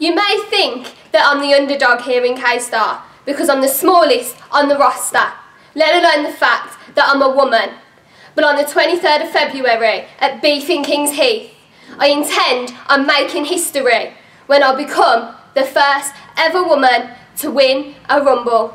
You may think that I'm the underdog here in K-Star because I'm the smallest on the roster, let alone the fact that I'm a woman. But on the 23rd of February at Beefing Kings Heath, I intend on making history when I become the first ever woman to win a Rumble.